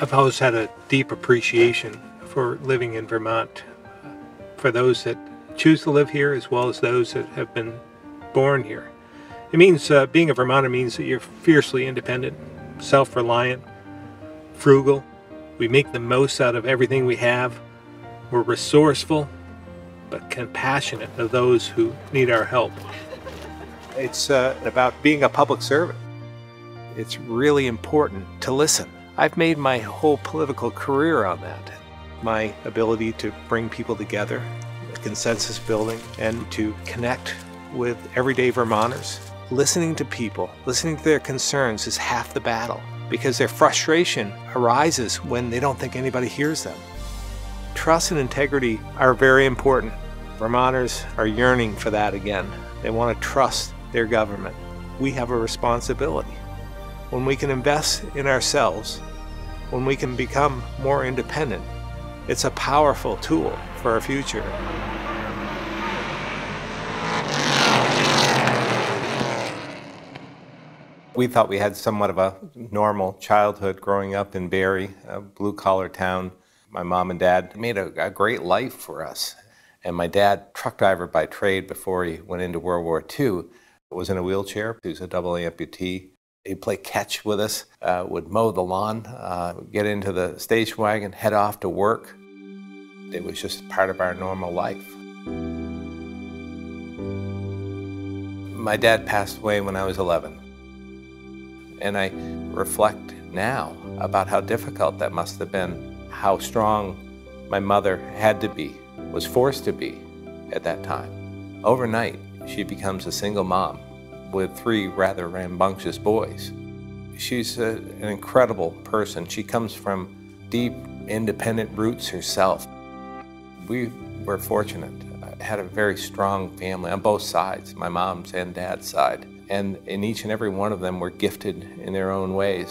I've always had a deep appreciation for living in Vermont, for those that choose to live here as well as those that have been born here. It means uh, being a Vermonter means that you're fiercely independent, self reliant, frugal. We make the most out of everything we have. We're resourceful, but compassionate of those who need our help. It's uh, about being a public servant. It's really important to listen. I've made my whole political career on that. My ability to bring people together, consensus building, and to connect with everyday Vermonters. Listening to people, listening to their concerns is half the battle because their frustration arises when they don't think anybody hears them. Trust and integrity are very important. Vermonters are yearning for that again. They want to trust their government. We have a responsibility. When we can invest in ourselves, when we can become more independent, it's a powerful tool for our future. We thought we had somewhat of a normal childhood growing up in Barre, a blue collar town. My mom and dad made a, a, great life for us. And my dad, truck driver by trade before he went into World War II, was in a wheelchair. He was a double amputee. He'd play catch with us, uh, would mow the lawn, uh, get into the station wagon, head off to work. It was just part of our normal life. My dad passed away when I was 11. And I reflect now about how difficult that must have been, how strong my mother had to be, was forced to be at that time. Overnight, she becomes a single mom with three rather rambunctious boys. She's a, an incredible person. She comes from deep, independent roots herself. We were fortunate. I had a very strong family on both sides, my mom's and dad's side and in each and every one of them were gifted in their own ways.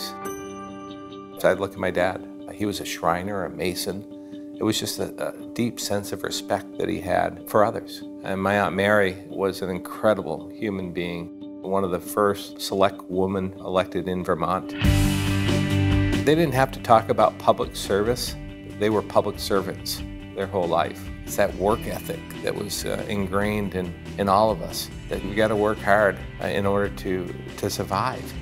So I'd look at my dad. He was a Shriner, a Mason. It was just a, a, deep sense of respect that he had for others. And my Aunt Mary was an incredible human being, one of the first select women elected in Vermont. They didn't have to talk about public service. They were public servants their whole life. It's that work ethic that was uh, ingrained in, in all of us, that we got to work hard uh, in order to, to survive.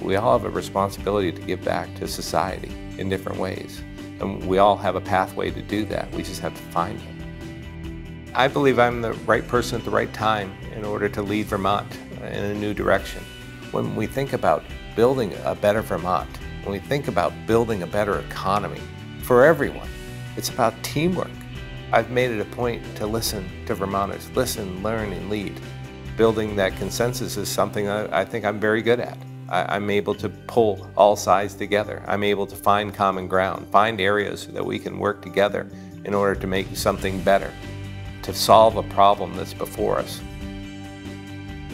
We all have a responsibility to give back to society in different ways. And we all have a pathway to do that. We just have to find it. I believe I'm the right person at the right time in order to lead Vermont in a new direction. When we think about building a better Vermont, when we think about building a better economy for everyone, it's about teamwork. I've made it a point to listen to Vermonters, listen, learn, and lead. Building that consensus is something I, think I'm very good at. I, I'm able to pull all sides together. I'm able to find common ground, find areas that we can work together in order to make something better, to solve a problem that's before us.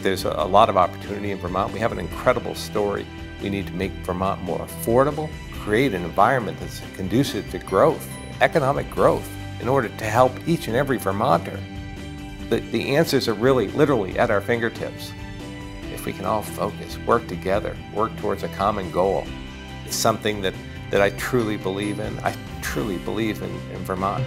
There's a, lot of opportunity in Vermont. We have an incredible story. We need to make Vermont more affordable, create an environment that's conducive to growth, economic growth in order to help each and every Vermonter. The, the answers are really, literally at our fingertips. If we can all focus, work together, work towards a common goal, it's something that, that I truly believe in. I truly believe in, in Vermont.